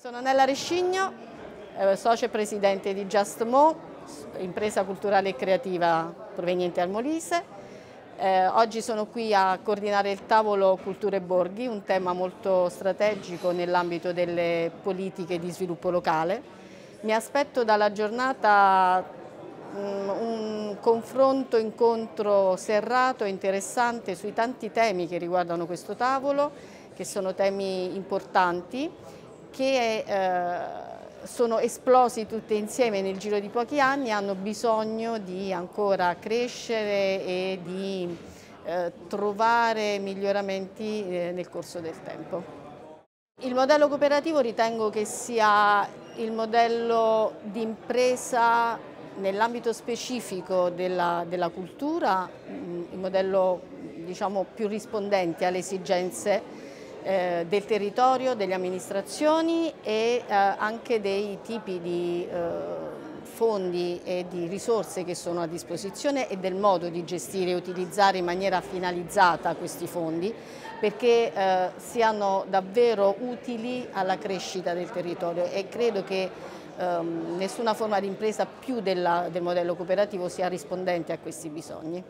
Sono Nella Rescigno, eh, socio presidente di Just Mo, impresa culturale e creativa proveniente dal Molise. Eh, oggi sono qui a coordinare il tavolo Cultura e Borghi, un tema molto strategico nell'ambito delle politiche di sviluppo locale. Mi aspetto dalla giornata um, un confronto, incontro serrato e interessante sui tanti temi che riguardano questo tavolo, che sono temi importanti che eh, sono esplosi tutti insieme nel giro di pochi anni, hanno bisogno di ancora crescere e di eh, trovare miglioramenti eh, nel corso del tempo. Il modello cooperativo ritengo che sia il modello di impresa nell'ambito specifico della, della cultura, mm, il modello diciamo, più rispondente alle esigenze eh, del territorio, delle amministrazioni e eh, anche dei tipi di eh, fondi e di risorse che sono a disposizione e del modo di gestire e utilizzare in maniera finalizzata questi fondi perché eh, siano davvero utili alla crescita del territorio e credo che ehm, nessuna forma di impresa più della, del modello cooperativo sia rispondente a questi bisogni.